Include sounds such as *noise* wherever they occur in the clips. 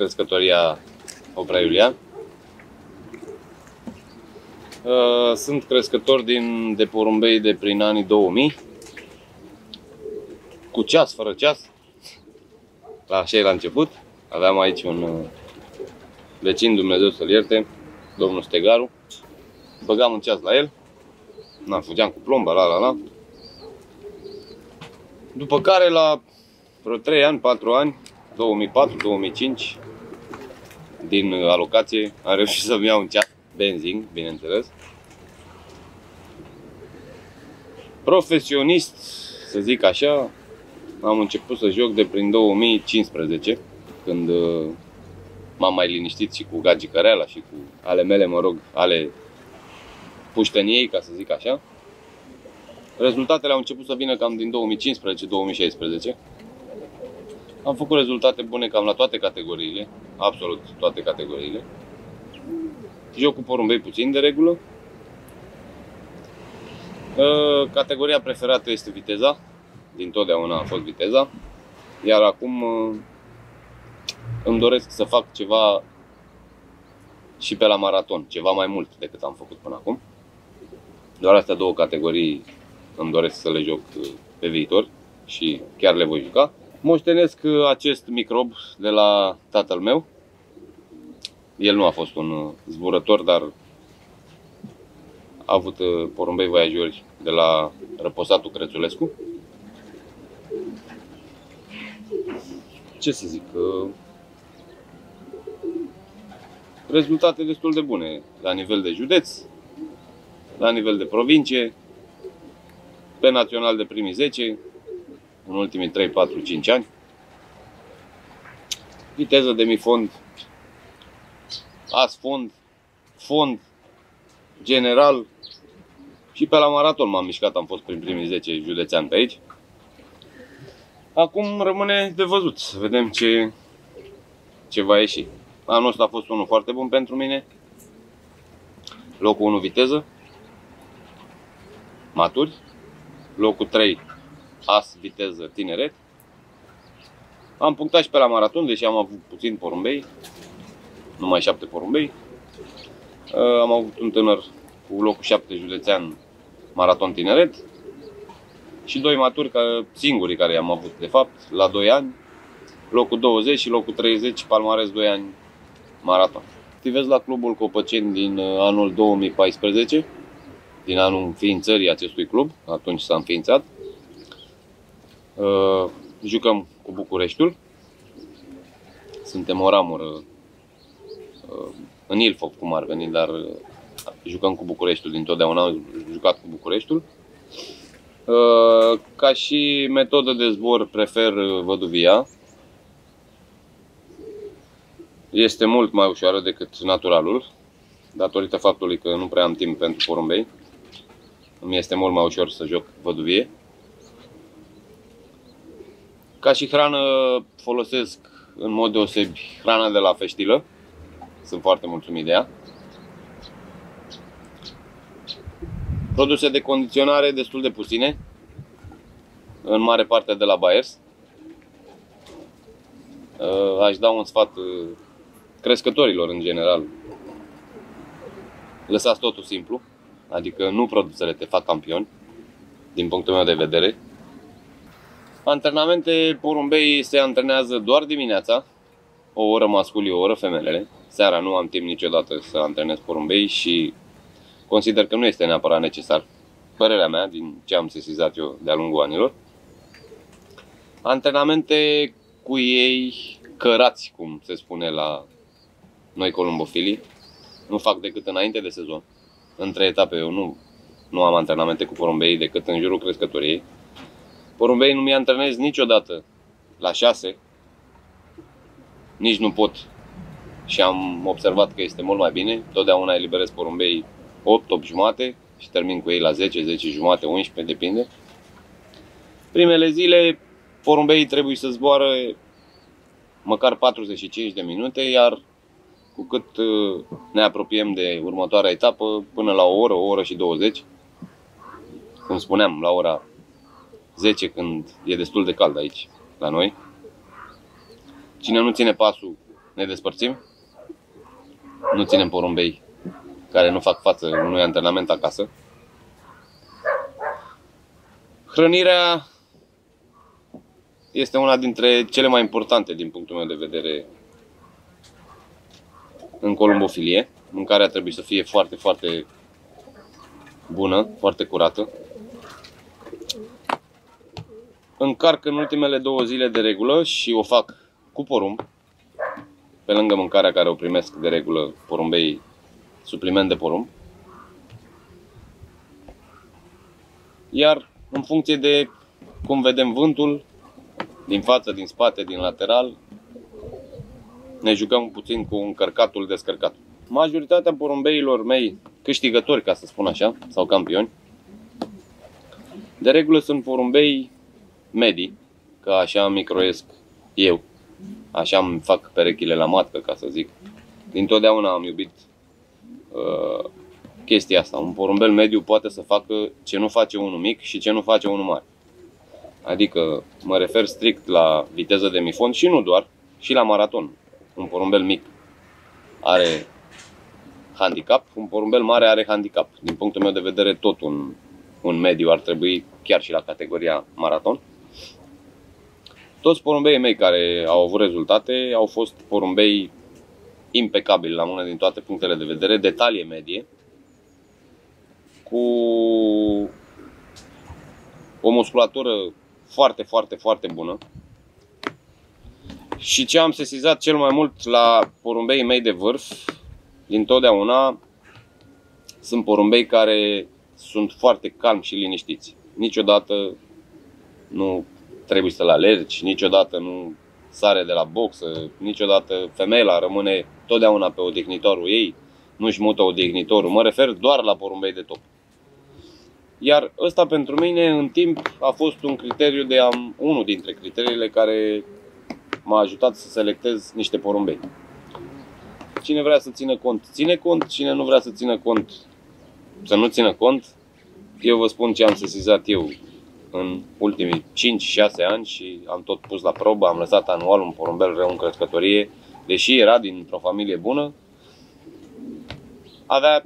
crescătoria Oprea Iulian. Uh, sunt crescător din, de porumbei de prin anii 2000. Cu ceas, fără ceas. Așa e la început. Aveam aici un uh, vecin, Dumnezeu să-l ierte, domnul Stegaru. Băgam un ceas la el. Na, fugeam cu plomba, la la la. După care la vreo 3 ani, 4 ani, 2004-2005, din alocație, am reușit să-mi iau un ceas, benzin, bineînțeles. Profesionist, să zic așa, am început să joc de prin 2015, când uh, m-am mai liniștit și cu Gagi Căreala și cu ale mele, mă rog, ale pușteniei, ca să zic așa. Rezultatele au început să vină cam din 2015-2016. Am făcut rezultate bune cam la toate categoriile, absolut toate categoriile. Joc cu porumbei puțin de regulă. Ă, categoria preferată este viteza. Din totdeauna a fost viteza. Iar acum ă, îmi doresc să fac ceva și pe la maraton, ceva mai mult decât am făcut până acum. Doar astea două categorii îmi doresc să le joc uh, pe viitor și chiar le voi juca. Moștenesc uh, acest microb de la tatăl meu. El nu a fost un uh, zburător, dar a avut porumbei voiajori de la răposatul Crețulescu. Ce să zic, rezultate destul de bune la nivel de județ, la nivel de provincie, pe național de primii 10, în ultimii 3, 4, 5 ani. Viteză de mifond, as fond, fond, general și pe la maraton m-am mișcat, am fost prin primii 10 județeani pe aici. Acum rămâne de văzut, să vedem ce, ce va ieși. Anul ăsta a fost unul foarte bun pentru mine. Locul 1 viteză. Maturi. Locul 3 as viteză tineret. Am punctat și pe la maraton, deși am avut puțin porumbei. Numai 7 porumbei. Uh, am avut un tânăr cu locul 7 județean maraton tineret. Și doi maturi, singurii care i-am avut de fapt, la 2 ani. Locul 20 și locul 30, palmares 2 ani maraton. Activez la clubul Copăceni din uh, anul 2014, din anul înființării acestui club, atunci s-a înființat. Uh, jucăm cu Bucureștiul. Suntem o ramură uh, în Ilfov, cum ar veni, dar jucăm cu Bucureștiul din totdeauna, am jucat cu Bucureștiul. Ca și metodă de zbor prefer văduvia, este mult mai ușoară decât naturalul, datorită faptului că nu prea am timp pentru porumbei. Îmi este mult mai ușor să joc văduvie. Ca și hrană folosesc în mod deosebi hrana de la feștilă. Sunt foarte mulțumit de ea. Produse de condiționare destul de puține, în mare parte de la Bayers. Aș da un sfat crescătorilor în general. Lăsați totul simplu, adică nu produsele te fac campion, din punctul meu de vedere. Antrenamente, porumbei se antrenează doar dimineața, o oră masculii, o oră femelele. Seara nu am timp niciodată să antrenez porumbei și consider că nu este neapărat necesar. Părerea mea, din ce am sesizat eu de-a lungul anilor. Antrenamente cu ei cărați, cum se spune la noi columbofilii, nu fac decât înainte de sezon. Între etape eu nu, nu am antrenamente cu porumbei decât în jurul crescătoriei. Porumbei nu mi antrenez niciodată la 6, nici nu pot și am observat că este mult mai bine. Totdeauna eliberez porumbei 8, 8 jumate și termin cu ei la 10, 10 jumate, 11, depinde. Primele zile porumbei trebuie să zboară măcar 45 de minute, iar cu cât uh, ne apropiem de următoarea etapă, până la o oră, o oră și 20, cum spuneam, la ora 10 când e destul de cald aici. la noi. Cine nu ține pasul, ne despărțim. Nu ținem porumbei care nu fac față unui antrenament acasă. Hrănirea este una dintre cele mai importante din punctul meu de vedere în columbofilie. Mâncarea trebuie să fie foarte, foarte bună, foarte curată. Încarc în ultimele două zile de regulă și o fac cu porumb, pe lângă mâncarea care o primesc de regulă porumbei, supliment de porumb. Iar în funcție de cum vedem vântul, din față, din spate, din lateral, ne jucăm puțin cu încărcatul descărcat. Majoritatea porumbeilor mei câștigători, ca să spun așa, sau campioni, de regulă sunt porumbei medii, că așa microiesc eu. Așa îmi fac perechile la matcă, ca să zic. Dintotdeauna am iubit uh, chestia asta. Un porumbel mediu poate să facă ce nu face unul mic și ce nu face unul mare. Adică mă refer strict la viteză de mifon și nu doar, și la maraton. Un porumbel mic are handicap, un porumbel mare are handicap. Din punctul meu de vedere, tot un, un mediu ar trebui chiar și la categoria maraton. Toți porumbeii mei care au avut rezultate au fost porumbei impecabili la mână din toate punctele de vedere, detalie medie, cu o musculatură foarte, foarte, foarte bună. Și ce am sesizat cel mai mult la porumbeii mei de vârf, din totdeauna, sunt porumbei care sunt foarte calmi și liniștiți. Niciodată nu trebuie să-l alergi, niciodată nu sare de la boxă, niciodată femeia rămâne totdeauna pe odihnitorul ei, nu-și mută odihnitorul. Mă refer doar la porumbei de top. Iar ăsta pentru mine în timp a fost un criteriu de am, unul dintre criteriile care m-a ajutat să selectez niște porumbei. Cine vrea să țină cont, ține cont, cine nu vrea să țină cont, să nu țină cont. Eu vă spun ce am sesizat eu în ultimii 5-6 ani și am tot pus la probă, am lăsat anual un porumbel rău în crescătorie, deși era dintr-o familie bună, avea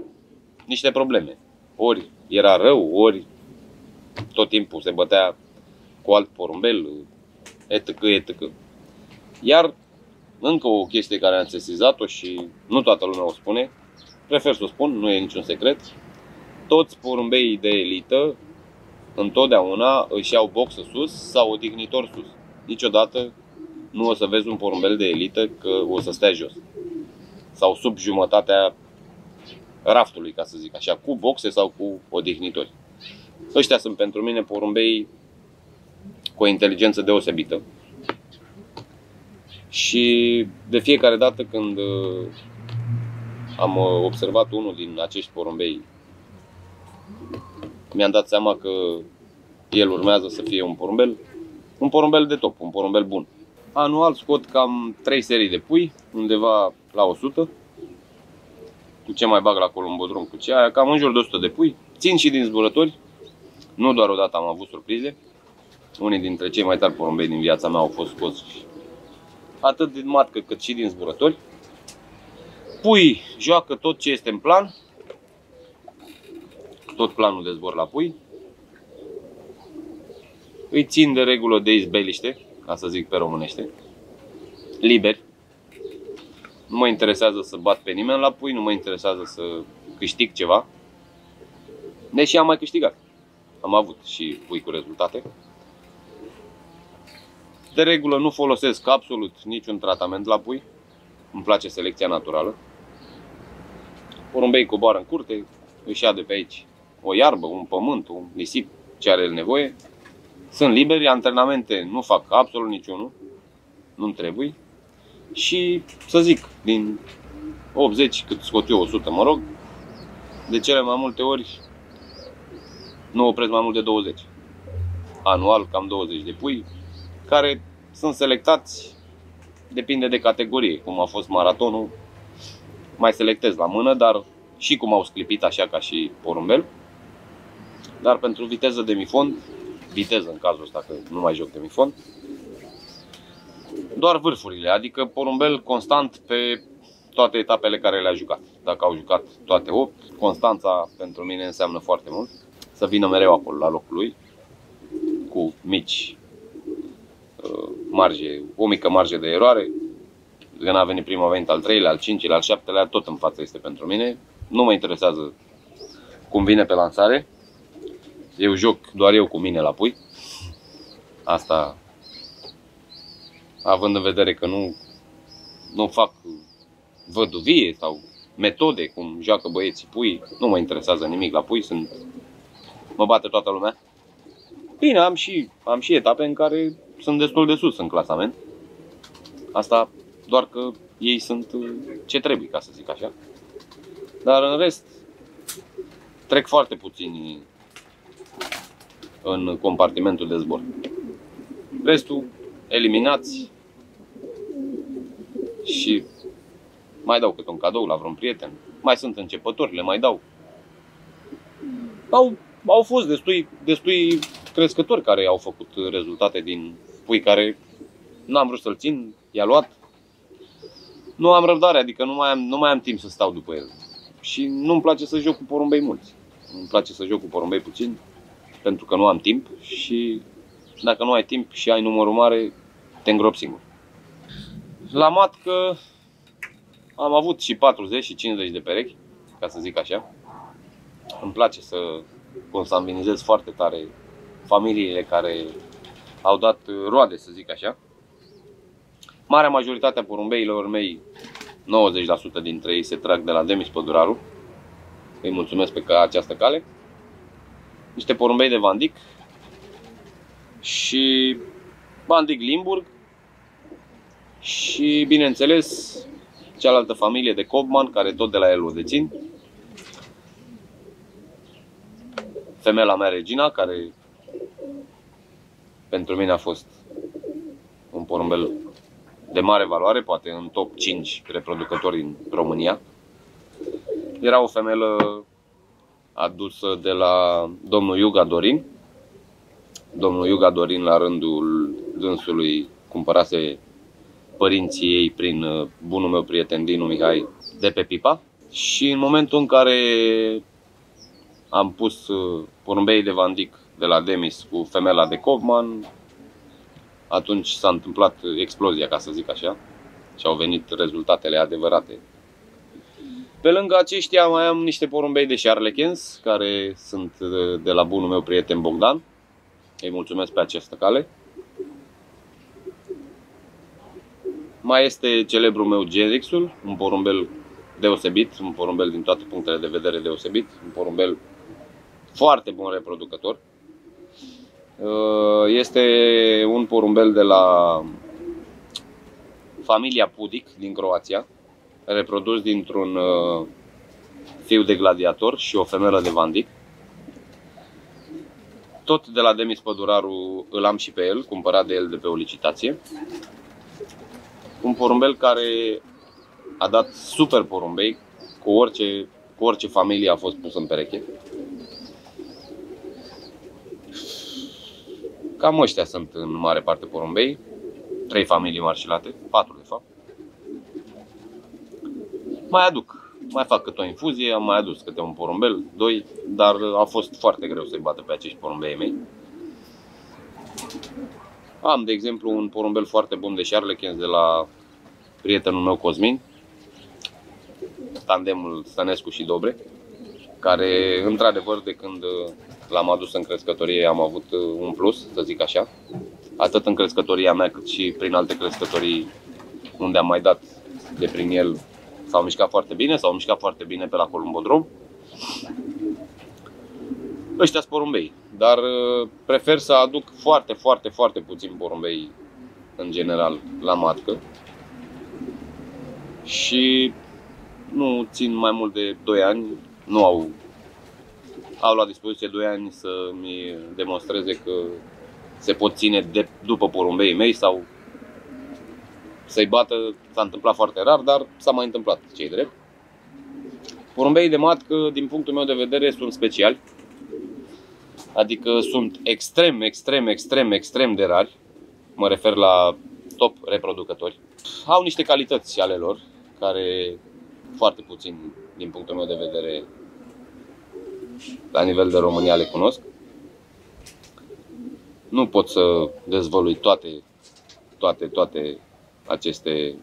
niște probleme. Ori era rău, ori tot timpul se bătea cu alt porumbel, etc., etc. Iar încă o chestie care am sesizat-o și nu toată lumea o spune, prefer să o spun, nu e niciun secret, toți porumbeii de elită întotdeauna își iau boxă sus sau odihnitor sus. Niciodată nu o să vezi un porumbel de elită că o să stea jos. Sau sub jumătatea raftului, ca să zic așa, cu boxe sau cu odihnitori. Ăștia sunt pentru mine porumbei cu o inteligență deosebită. Și de fiecare dată când uh, am uh, observat unul din acești porumbei, mi-am dat seama că el urmează să fie un porumbel, un porumbel de top, un porumbel bun. Anual scot cam 3 serii de pui, undeva la 100, cu ce mai bag la Columbodrom, cu ce aia, cam în jur de 100 de pui. Țin și din zburători, nu doar odată am avut surprize. Unii dintre cei mai tari porumbei din viața mea au fost scoți atât din matcă cât și din zburători. Pui joacă tot ce este în plan, tot planul de zbor la pui. Îi țin de regulă de izbeliște, ca să zic pe românește, liberi, nu mă interesează să bat pe nimeni la pui, nu mă interesează să câștig ceva. Deși am mai câștigat. Am avut și pui cu rezultate. De regulă nu folosesc absolut niciun tratament la pui. Îmi place selecția naturală. Porumbei coboară în curte, își ia de pe aici o iarbă, un pământ, un nisip, ce are el nevoie. Sunt liberi, antrenamente nu fac absolut niciunul, nu trebuie și să zic, din 80 cât scot eu 100, mă rog, de cele mai multe ori nu opresc mai mult de 20. Anual cam 20 de pui care sunt selectați depinde de categorie, cum a fost maratonul, mai selectez la mână, dar și cum au sclipit așa ca și porumbel. Dar pentru viteză de mifon, viteză în cazul ăsta că nu mai joc de mifon, doar vârfurile, adică porumbel constant pe toate etapele care le-a jucat. Dacă au jucat toate 8, constanța pentru mine înseamnă foarte mult. Să vină mereu acolo la locul lui, cu mici uh, marge, o mică marge de eroare. Când a venit prima, a venit al treilea, al cincilea, al șaptelea, tot în față este pentru mine. Nu mă interesează cum vine pe lansare. Eu joc doar eu cu mine la pui. Asta având în vedere că nu, nu fac văduvie sau metode cum joacă băieții pui, nu mă interesează nimic la pui, sunt, mă bate toată lumea. Bine, am și, am și etape în care sunt destul de sus în clasament. Asta doar că ei sunt uh, ce trebuie, ca să zic așa. Dar în rest, trec foarte puțini în compartimentul de zbor. Restul, eliminați și mai dau câte un cadou la vreun prieten. Mai sunt începători, le mai dau. Au, au fost destui, destui crescători care au făcut rezultate din pui care n-am vrut să-l țin, i-a luat. Nu am răbdare, adică nu mai am, nu mai am timp să stau după el. Și nu-mi place să joc cu porumbei mulți. Îmi place să joc cu porumbei puțin, pentru că nu am timp și dacă nu ai timp și ai numărul mare, te îngropi singur. La matcă am avut și 40 și 50 de perechi, ca să zic așa. Îmi place să consanguinizez foarte tare familiile care au dat roade, să zic așa. Marea majoritate a porumbeilor mei, 90% dintre ei se trag de la Demis Păduraru. Îi mulțumesc pe această cale. Niște porumbei de Vandic și Vandic Limburg și, bineînțeles, cealaltă familie de Cobman, care tot de la el o dețin. Femela mea, Regina, care pentru mine a fost un porumbel de mare valoare, poate în top 5 reproducători în România. Era o femelă adusă de la domnul Iuga Dorin. Domnul Iuga Dorin, la rândul dânsului, cumpărase părinții ei prin uh, bunul meu prieten Dinu Mihai de pe Pipa. Și în momentul în care am pus uh, porumbei de Vandic de la Demis cu femela de Covman, atunci s-a întâmplat explozia, ca să zic așa, și au venit rezultatele adevărate. Pe lângă aceștia mai am niște porumbei de Charlechens, care sunt uh, de la bunul meu prieten Bogdan. Îi mulțumesc pe această cale. Mai este celebrul meu Genrixul, un porumbel deosebit, un porumbel din toate punctele de vedere deosebit, un porumbel foarte bun reproducător. Uh, este un porumbel de la familia Pudic din Croația, reprodus dintr-un uh, fiu de gladiator și o femelă de vandic. Tot de la Demis Păduraru îl am și pe el, cumpărat de el de pe o licitație un porumbel care a dat super porumbei, cu orice, cu orice familie a fost pus în pereche. Cam ăștia sunt în mare parte porumbei, trei familii marșilate, patru de fapt. Mai aduc, mai fac câte o infuzie, am mai adus câte un porumbel, doi, dar a fost foarte greu să-i bată pe acești porumbei mei. Am, de exemplu, un porumbel foarte bun de Charlechens de la prietenul meu Cosmin, tandemul Stănescu și Dobre, care, într-adevăr, de când l-am adus în crescătorie, am avut un plus, să zic așa. Atât în crescătoria mea, cât și prin alte crescătorii unde am mai dat de prin el, s-au mișcat foarte bine, s-au mișcat foarte bine pe la Columbodrom. Ăștia sunt porumbei, dar uh, prefer să aduc foarte, foarte, foarte puțin porumbei în general la matcă și nu țin mai mult de 2 ani, nu au, au la dispoziție 2 ani să-mi demonstreze că se pot ține de, după porumbeii mei sau să-i bată, s-a întâmplat foarte rar, dar s-a mai întâmplat, cei drept. Porumbeii de matcă, din punctul meu de vedere, sunt speciali. Adică sunt extrem, extrem, extrem, extrem de rari. Mă refer la top reproducători. Au niște calități ale lor, care foarte puțin, din punctul meu de vedere, la nivel de România le cunosc. Nu pot să dezvălui toate, toate, toate aceste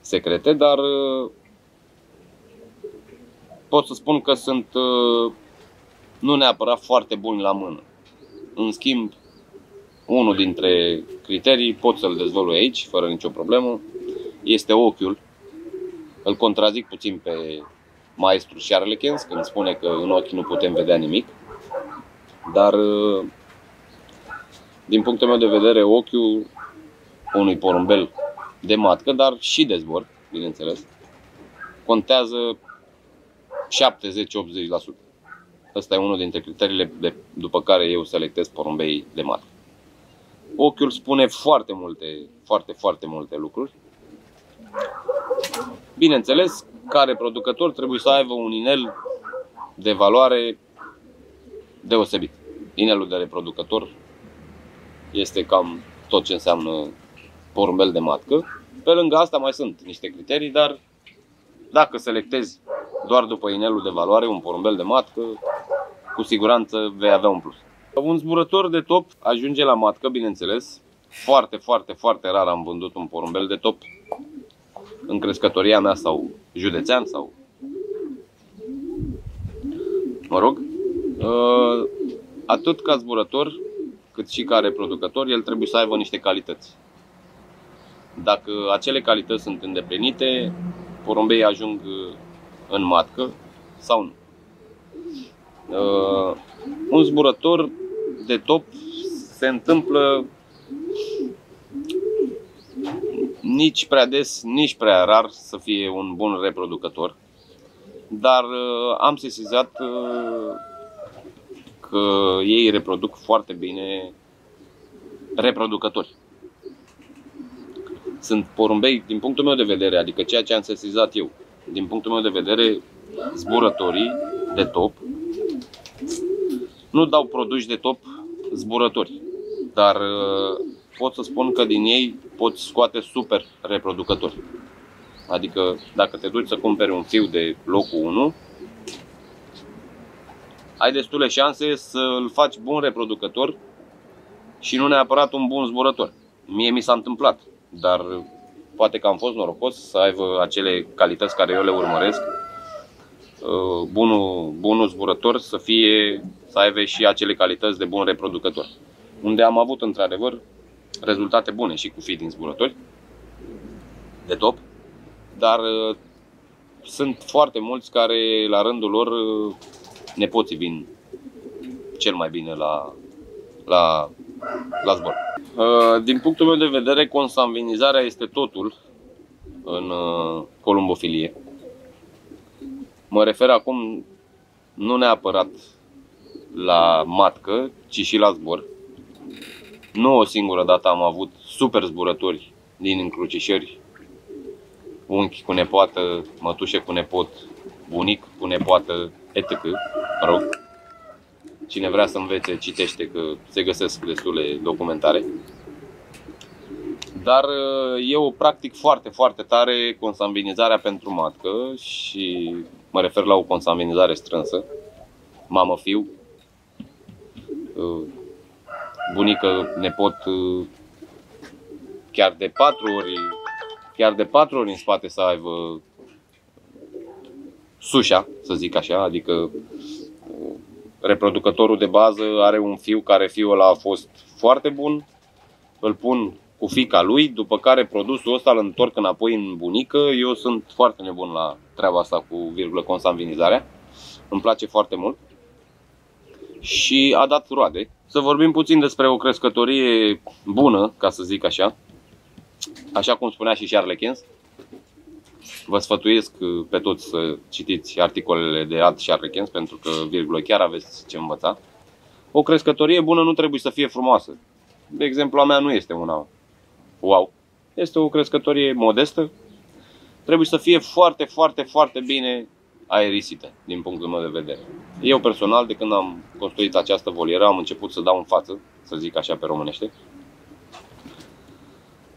secrete, dar uh, pot să spun că sunt uh, nu neapărat foarte buni la mână. În schimb, unul dintre criterii pot să-l dezvălui aici, fără nicio problemă, este ochiul. Îl contrazic puțin pe maestru Charlekens când spune că în ochi nu putem vedea nimic, dar uh, din punctul meu de vedere, ochiul unui porumbel de matcă, dar și de zbor, bineînțeles, contează 70-80%. Ăsta e unul dintre criteriile de, după care eu selectez porumbei de matcă. Ochiul spune foarte multe, foarte, foarte multe lucruri. Bineînțeles, care producător trebuie să aibă un inel de valoare deosebit. Inelul de reproducător este cam tot ce înseamnă porumbel de matcă. Pe lângă asta mai sunt niște criterii, dar dacă selectezi doar după inelul de valoare un porumbel de matcă, cu siguranță vei avea un plus. Un zburător de top ajunge la matcă, bineînțeles. Foarte, foarte, foarte rar am vândut un porumbel de top în crescătoria mea sau județean sau mă rog, uh, atât ca zburător cât și ca reproducător, el trebuie să aibă niște calități. Dacă acele calități sunt îndeplinite, porumbei ajung în matcă sau nu. Uh, un zburător de top se întâmplă nici prea des, nici prea rar să fie un bun reproducător. Dar uh, am sesizat uh, că ei reproduc foarte bine reproducători. Sunt porumbei, din punctul meu de vedere, adică ceea ce am sesizat eu, din punctul meu de vedere, zburătorii de top nu dau produși de top zburători, dar uh, pot să spun că din ei poți scoate super reproducători. Adică dacă te duci să cumperi un fiu de locul 1, ai destule șanse să îl faci bun reproducător și nu neapărat un bun zburător. Mie mi s-a întâmplat, dar poate că am fost norocos să aibă acele calități care eu le urmăresc. Uh, bunul, bunul zburător să fie să aibă și acele calități de bun reproducător. Unde am avut într-adevăr rezultate bune și cu feeding zburători de top, dar uh, sunt foarte mulți care la rândul lor uh, nepoții vin cel mai bine la, la, la zbor. Uh, din punctul meu de vedere, consanguinizarea este totul în columbofilie. Mă refer acum nu neapărat la matcă, ci și la zbor. Nu o singură dată am avut super zburători din încrucișări, unchi cu nepoată, mătușe cu nepot, bunic cu nepoată, etc. Mă rog, cine vrea să învețe, citește că se găsesc destule documentare. Dar eu practic foarte, foarte tare consanguinizarea pentru matcă și mă refer la o consanguinizare strânsă, mamă-fiu, uh, bunică, nepot, uh, chiar de patru ori, chiar de patru ori în spate să aibă sușa, să zic așa, adică uh, reproducătorul de bază are un fiu care fiul ăla a fost foarte bun, îl pun cu fica lui, după care produsul ăsta îl întorc înapoi în bunică. Eu sunt foarte nebun la treaba asta cu virgulă consanguinizarea. Îmi place foarte mult. Și a dat roade. Să vorbim puțin despre o crescătorie bună, ca să zic așa. Așa cum spunea și Charles Vă sfătuiesc pe toți să citiți articolele de Ad Charles pentru că, virgulă, chiar aveți ce învăța. O crescătorie bună nu trebuie să fie frumoasă. De exemplu, a mea nu este una wow. Este o crescătorie modestă. Trebuie să fie foarte, foarte, foarte bine aerisită, din punctul meu de vedere. Eu personal, de când am construit această volieră, am început să dau în față, să zic așa pe românește.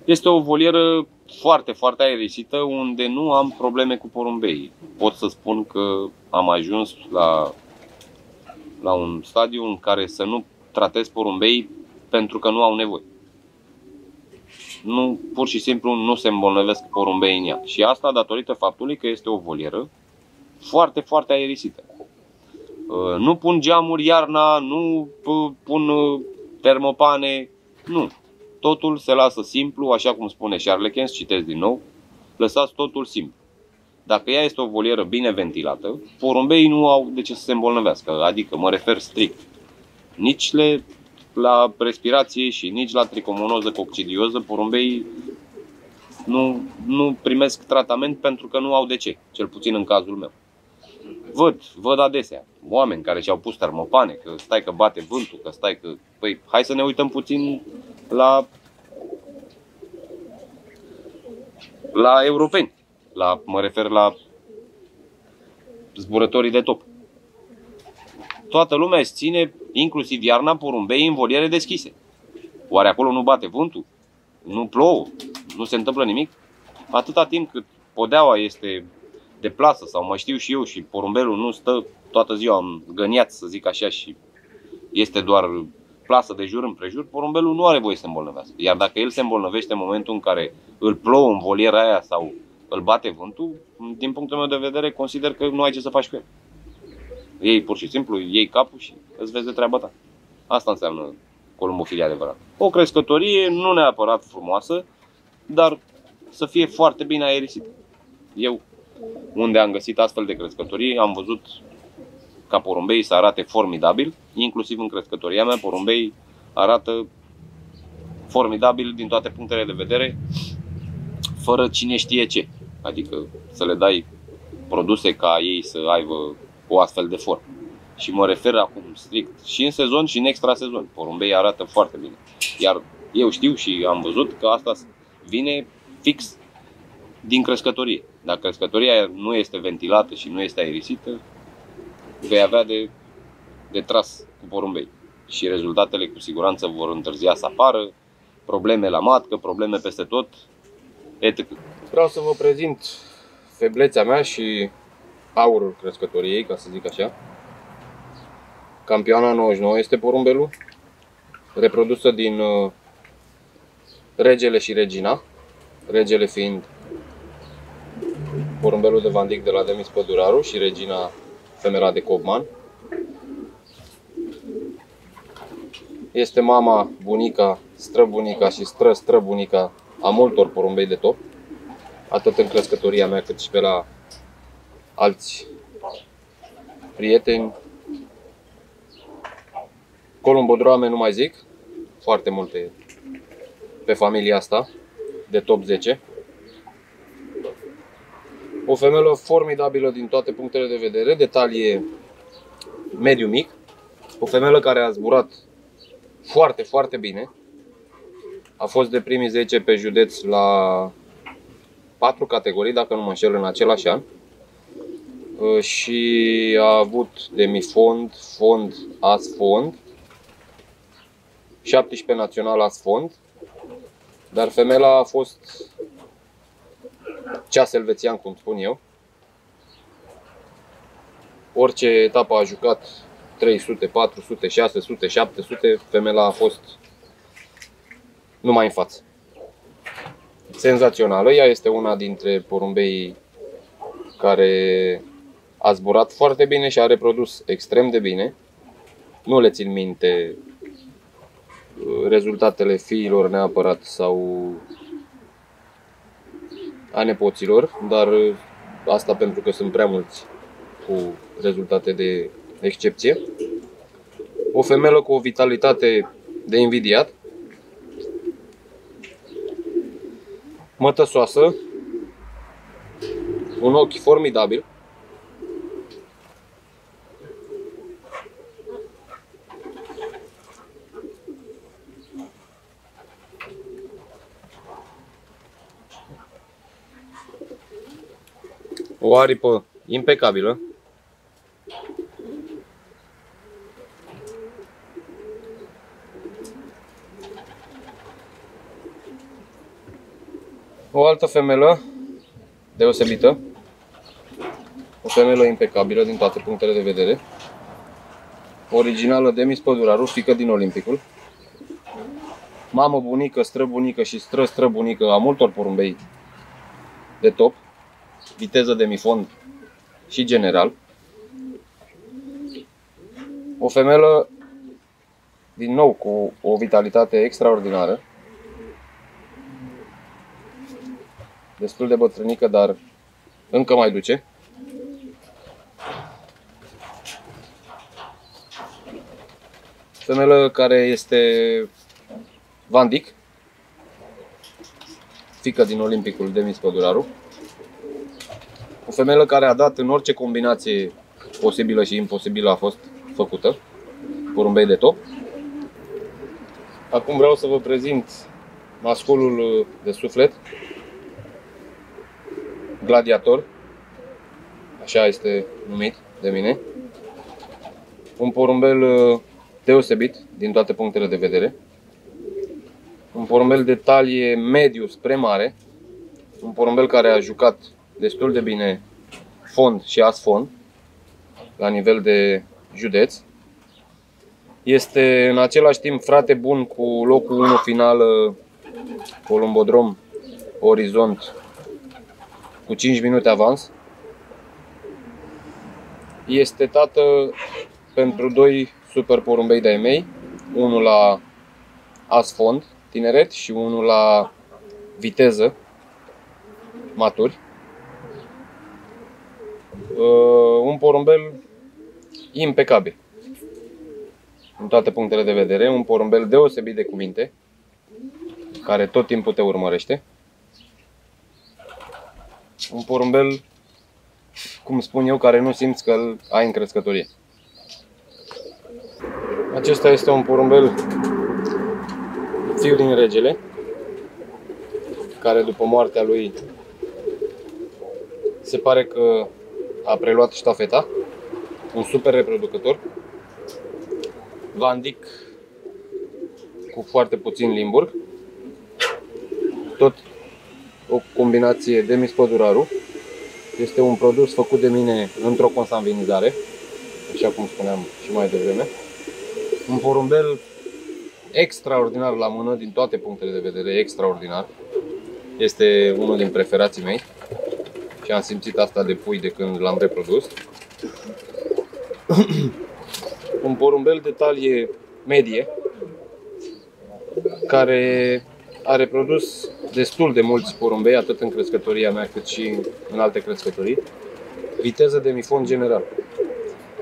Este o volieră foarte, foarte aerisită unde nu am probleme cu porumbei. Pot să spun că am ajuns la, la un stadiu în care să nu tratez porumbei pentru că nu au nevoie. Nu, pur și simplu nu se îmbolnăvesc porumbei în ea. Și asta datorită faptului că este o volieră foarte, foarte aerisită. Uh, nu pun geamuri iarna, nu pun uh, termopane, nu. Totul se lasă simplu, așa cum spune Charles citesc din nou, lăsați totul simplu. Dacă ea este o volieră bine ventilată, porumbeii nu au de ce să se îmbolnăvească, adică mă refer strict nici le, la respirație și nici la tricomonoză coccidioză, porumbeii nu, nu primesc tratament pentru că nu au de ce, cel puțin în cazul meu. Văd, văd adesea oameni care și-au pus termopane, că stai că bate vântul, că stai că... Păi, hai să ne uităm puțin la la europeni. La, mă refer la zburătorii de top. Toată lumea își ține, inclusiv iarna, porumbei în voliere deschise. Oare acolo nu bate vântul? Nu plouă? Nu se întâmplă nimic? Atâta timp cât podeaua este de plasă sau mai știu și eu și porumbelul nu stă toată ziua găniat, să zic așa, și este doar plasă de jur împrejur, porumbelul nu are voie să se îmbolnăvească. Iar dacă el se îmbolnăvește în momentul în care îl plouă în voliera aia sau îl bate vântul, din punctul meu de vedere, consider că nu ai ce să faci cu el. Ei pur și simplu, iei capul și îți vezi de treaba ta. Asta înseamnă columbofilia adevărat. O crescătorie nu neapărat frumoasă, dar să fie foarte bine aerisită. Eu, unde am găsit astfel de crescătorii, am văzut ca porumbei să arate formidabil, inclusiv în crescătoria mea, porumbei arată formidabil din toate punctele de vedere, fără cine știe ce. Adică să le dai produse ca ei să aibă o astfel de formă. Și mă refer acum strict și în sezon și în extra sezon. Porumbei arată foarte bine. Iar eu știu și am văzut că asta vine fix din crescătorie. Dacă crescătoria nu este ventilată și nu este aerisită, vei avea de, de tras cu porumbei. Și rezultatele cu siguranță vor întârzia să apară, probleme la matcă, probleme peste tot, etc. Vreau să vă prezint feblețea mea și aurul crescătoriei, ca să zic așa. Campioana 99 este porumbelul, reprodusă din uh, regele și regina, regele fiind porumbelul de Vandic de la Demis Păduraru și regina femera de Copman. Este mama, bunica, străbunica și stră-străbunica a multor porumbei de top, atât în crescătoria mea cât și pe la alți prieteni. Columbodroame nu mai zic, foarte multe pe familia asta de top 10. O femelă formidabilă din toate punctele de vedere, detalie mediu-mic. O femelă care a zburat foarte, foarte bine. A fost de primii 10 pe județ la 4 categorii, dacă nu mă înșel, în același an. Uh, și a avut demifond, fond, as fond, 17 național as fond, dar femela a fost ceas elvețian, cum spun eu. Orice etapă a jucat 300, 400, 600, 700, femela a fost numai în față. Senzațională, ea este una dintre porumbei care a zburat foarte bine și a reprodus extrem de bine. Nu le țin minte uh, rezultatele fiilor neapărat sau a nepoților, dar uh, asta pentru că sunt prea mulți cu rezultate de excepție. O femelă cu o vitalitate de invidiat. Mătăsoasă. Un ochi formidabil. O aripă impecabilă. O altă femelă deosebită, o femelă impecabilă din toate punctele de vedere, originală de Miss Păduraru, fică din Olimpicul, mamă, bunică, străbunică și stră-străbunică a multor porumbei de top, viteză de mifond și general. O femelă, din nou, cu o vitalitate extraordinară, destul de bătrânică, dar încă mai duce. Femelă care este Vandic, fică din Olimpicul Demis Păduraru. O femelă care a dat în orice combinație posibilă și imposibilă a fost făcută. Porumbei de top. Acum vreau să vă prezint masculul de suflet, gladiator, așa este numit de mine. Un porumbel uh, deosebit din toate punctele de vedere. Un porumbel de talie mediu spre mare. Un porumbel care a jucat destul de bine fond și as fond la nivel de județ. Este în același timp frate bun cu locul 1 final uh, Columbodrom Orizont cu 5 minute avans. Este tată pentru doi super porumbei de-ai mei, unul la Asfond, tineret, și unul la viteză, maturi. Uh, un porumbel impecabil în toate punctele de vedere, un porumbel deosebit de cuvinte, care tot timpul te urmărește un porumbel, cum spun eu, care nu simți că îl ai în crescătorie. Acesta este un porumbel fiu din regele, care după moartea lui se pare că a preluat ștafeta, un super reproducător, Vandic cu foarte puțin Limburg, tot o combinație de mispoduraru. Este un produs făcut de mine într-o consanvinizare, așa cum spuneam și mai devreme. Un porumbel extraordinar la mână din toate punctele de vedere, extraordinar. Este unul din preferații mei și am simțit asta de pui de când l-am reprodus. *clears throat* un porumbel de talie medie care a reprodus destul de mulți porumbei, atât în crescătoria mea cât și în alte crescătorii. Viteză de mifon general.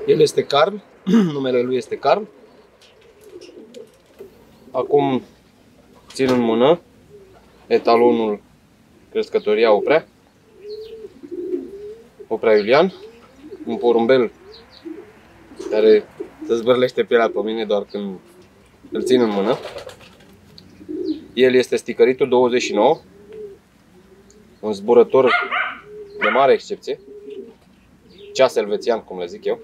El este Carl, *clears throat* numele lui este Carl. Acum țin în mână etalonul crescătoria Oprea. Oprea Iulian, un porumbel care se zbărlește pielea pe mine doar când îl țin în mână. El este sticăritul 29, un zburător de mare excepție, ceas elvețian, cum le zic eu,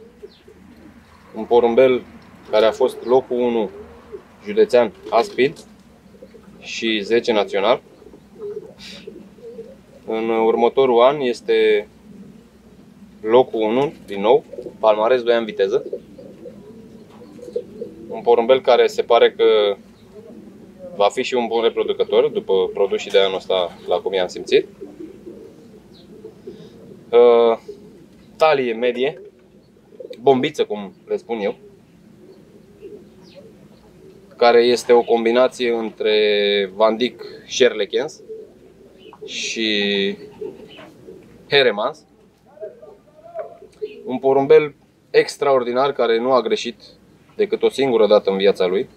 un porumbel care a fost locul 1 județean Aspid și 10 național. În următorul an este locul 1, din nou, palmares 2 ani viteză. Un porumbel care se pare că va fi și un bun reproducător după produsii de anul ăsta la cum i-am simțit. Uh, talie medie, bombiță cum le spun eu, care este o combinație între Van Dyck Sherleckens și Heremans. Un porumbel extraordinar care nu a greșit decât o singură dată în viața lui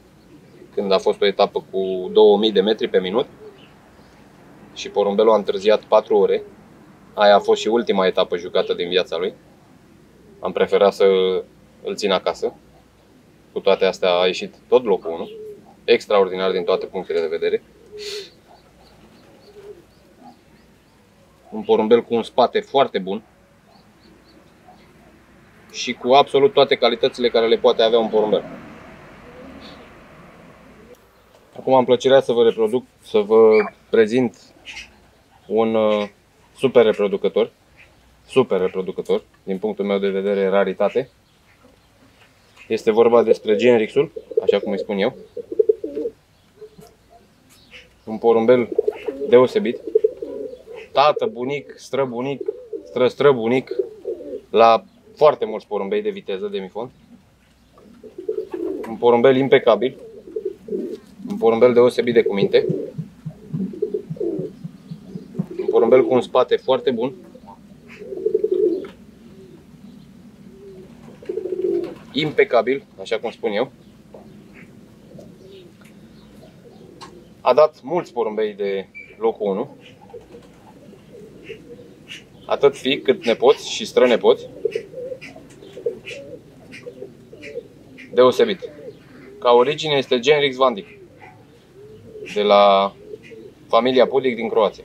când a fost o etapă cu 2000 de metri pe minut și porumbelul a întârziat 4 ore. Aia a fost și ultima etapă jucată din viața lui. Am preferat să îl țin acasă. Cu toate astea a ieșit tot locul 1. Extraordinar din toate punctele de vedere. Un porumbel cu un spate foarte bun și cu absolut toate calitățile care le poate avea un porumbel. Acum am plăcerea să vă reproduc, să vă prezint un uh, super reproducător, super reproducător, din punctul meu de vedere raritate. Este vorba despre Genrixul, așa cum îi spun eu. Un porumbel deosebit. Tată, bunic, străbunic, stră-străbunic la foarte mulți porumbei de viteză de mifon. Un porumbel impecabil. Un porumbel deosebit de cuminte. Un porumbel cu un spate foarte bun. Impecabil, așa cum spun eu. A dat mulți porumbei de locul 1 atât fi cât nepoți și strănepoți. Deosebit. Ca origine este Genrix Vandic, de la familia Pudic din Croația.